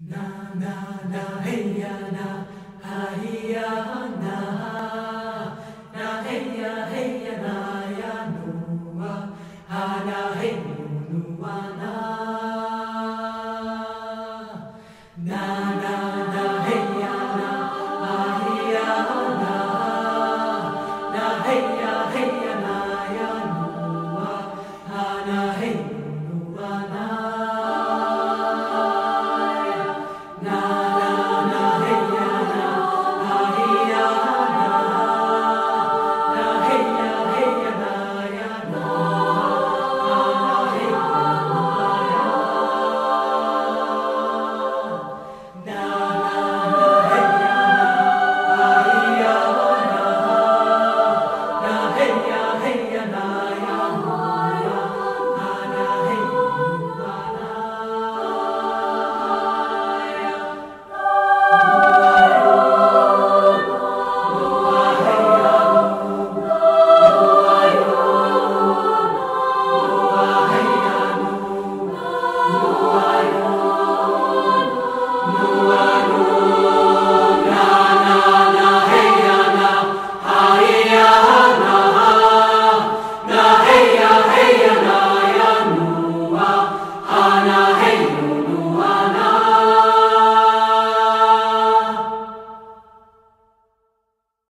Na na na hey ya na ha ya na. Na hey ya hey ya na ya nuwa, wa ha na hey no no na. Na na na hey ya na ha ya na. Na hey